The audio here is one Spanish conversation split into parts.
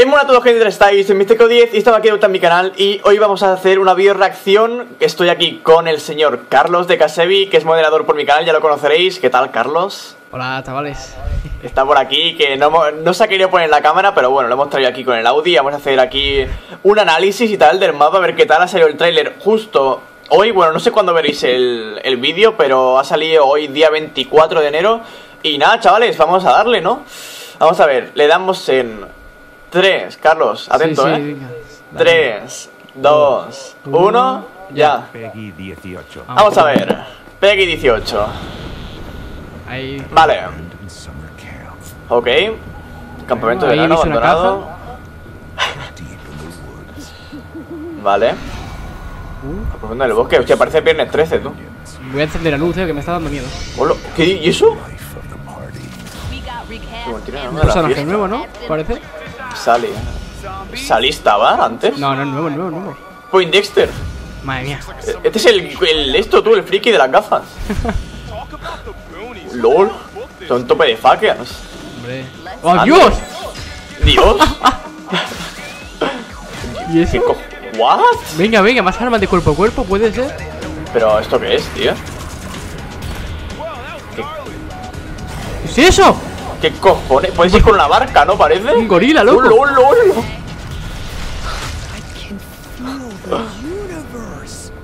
Hola a todos gente, estáis en Misteco 10 y estaba aquí en mi canal y hoy vamos a hacer una video reacción Estoy aquí con el señor Carlos de Casevi, que es moderador por mi canal, ya lo conoceréis. ¿Qué tal Carlos? Hola chavales. Está por aquí, que no, no se ha querido poner en la cámara, pero bueno, lo hemos traído aquí con el Audi. Vamos a hacer aquí un análisis y tal del mapa, a ver qué tal ha salido el tráiler justo hoy. Bueno, no sé cuándo veréis el, el vídeo, pero ha salido hoy día 24 de enero. Y nada chavales, vamos a darle, ¿no? Vamos a ver, le damos en 3, Carlos, atento, Sí, sí, ¿eh? venga. 3, 2, 1, ya. Peggy 18. Vamos a ver. Peggy 18. Ahí. Vale, ok. Campamento de verano abandonado. Deep in the woods. Vale. Profundo del bosque. Hostia, parece viernes 13, tú. voy a encender la luz, eh, que me está dando miedo. Hola, ¿Qué? ¿Y eso? Un personaje nuevo, ¿no? Parece. Sally. ¿Sally estaba antes? No, no, nuevo, nuevo, nuevo. Point Dexter. Madre mía. Este es el, el esto, tú, el friki de las gafas. LOL. Son tope de faqueas. Hombre. ¡Oh, Dios! Dios. ¿Y ¿Qué eso? ¿What? Venga, venga, más armas de cuerpo a cuerpo, puede ser. ¿Pero esto qué es, tío? ¿Qué es eso? ¿Qué cojones? Puedes ir con una barca, ¿no? Parece. Un gorila, ¡Oh, loco. lol, lol!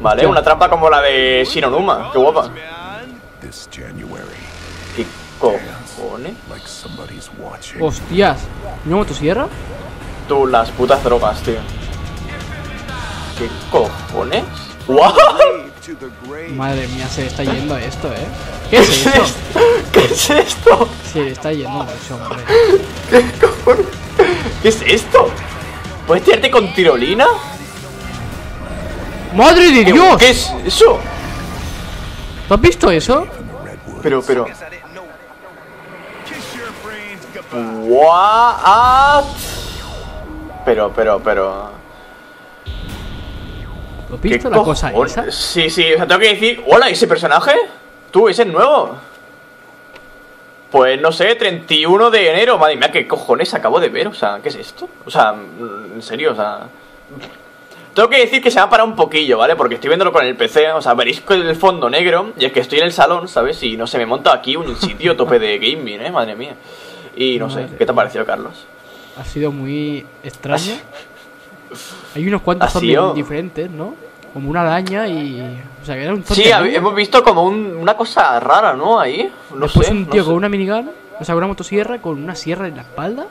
Vale, una trampa como la de Shinonuma. Qué guapa. ¿Qué cojones? Hostias. ¿Una motosierra? Tú, las putas drogas, tío. ¿Qué cojones? ¿What? Madre mía, se le está yendo esto, eh. ¿Qué es eso? ¿Qué es esto? Se le está yendo mucho, hombre. ¿Qué cojones? ¿Qué es esto? ¿Puedes tirarte con tirolina? ¡Madre de ¿Qué, Dios! ¿Qué es eso? ¿Tú has visto eso? Pero, pero. What? Pero, pero, pero. ¿Tú has ¿Qué visto la cosa esa? Sí, sí, o sea, tengo que decir, hola, ¿ese personaje? Tú, ese es nuevo. Pues no sé, 31 de enero, madre mía, ¿qué cojones acabo de ver? O sea, ¿qué es esto? O sea, en serio, o sea... Tengo que decir que se me ha parado un poquillo, ¿vale? Porque estoy viéndolo con el PC, o sea, veréis con el fondo negro y es que estoy en el salón, ¿sabes? Y no sé, me monta aquí un sitio tope de gaming, ¿eh? Madre mía. Y no sé, ¿qué te ha parecido, Carlos? Ha sido muy extraño. Hay unos cuantos ¿Ha zombies sido? diferentes, ¿no? Como una araña y. O sea, que era un zombie. Sí, araña. hemos visto como un- una cosa rara, ¿no? Ahí, no Después sé. un no tío sé. con una minigun, o sea, con una motosierra, con una sierra en la espalda.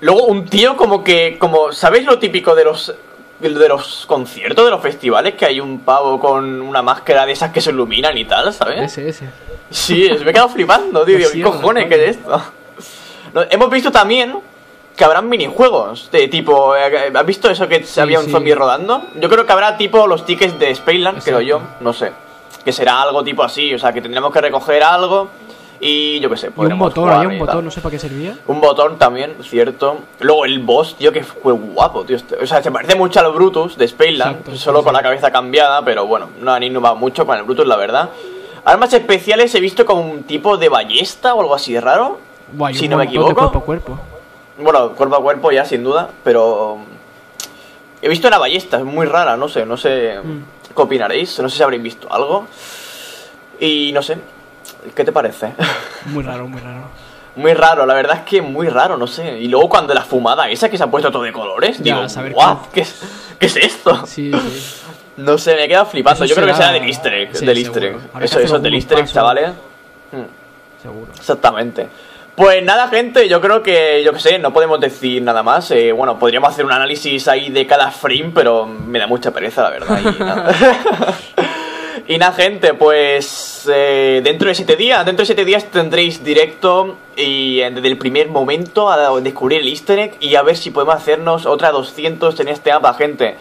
Luego un tío como que, como, ¿sabéis lo típico de los de los conciertos, de los festivales? Que hay un pavo con una máscara de esas que se iluminan y tal, ¿sabes? Ese, ese. Sí, me he quedado flipando, tío. ¿Qué cojones qué es esto? No, hemos visto también que habrán minijuegos de tipo... eh, ¿Has visto eso que Sí, había un sí. zombie rodando? Yo creo que habrá tipo los tickets de Spaceland, creo yo. No sé. Que será algo tipo así, o sea, que tendremos que recoger algo y yo qué sé. Y un botón, había un botón, no sé para qué servía. Un botón también, cierto. Luego el boss, tío, que fue guapo, tío. Este- O sea, se parece mucho al Brutus de Spaceland, Exacto, solo con la cabeza cambiada, pero bueno, no han innovado mucho con el Brutus, la verdad. Armas especiales he visto como un tipo de ballesta o algo así raro. Buah, y si un no me de equivoco. cuerpo a cuerpo. Bueno, cuerpo a cuerpo ya, sin duda, pero... He visto una ballesta, es muy rara, no sé, no sé Mm. qué opinaréis, no sé si habréis visto algo. Y no sé, ¿qué te parece? Muy raro, muy raro. Muy raro, la verdad es que muy raro, no sé. Y luego cuando la fumada esa que se ha puesto todo de colores, Ya, digo, saber "What? ¿Qué es, ¿qué es esto? Sí, sí. No sé, me he quedado flipando. Eso Yo creo que será- será del easter egg, sí, del easter egg. Eso, eso es del easter egg, chavales. Mm, Seguro. Exactamente. Pues nada, gente, yo creo que, yo que sé, no podemos decir nada más. Eh, bueno, podríamos hacer un análisis ahí de cada frame, pero me da mucha pereza, la verdad. Y nada, Y nada, gente, pues eh, dentro de siete días, dentro de siete días tendréis directo y desde el primer momento a descubrir el easter egg y a ver si podemos hacernos otra 200 en este mapa, gente.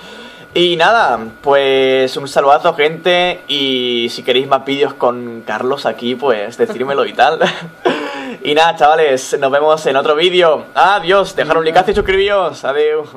Y nada, pues un saludazo, gente, y si queréis más vídeos con Carlos aquí, pues decírmelo y tal. y nada, chavales, nos vemos en otro vídeo. Adiós, dejar un like y suscribíos. Adiós.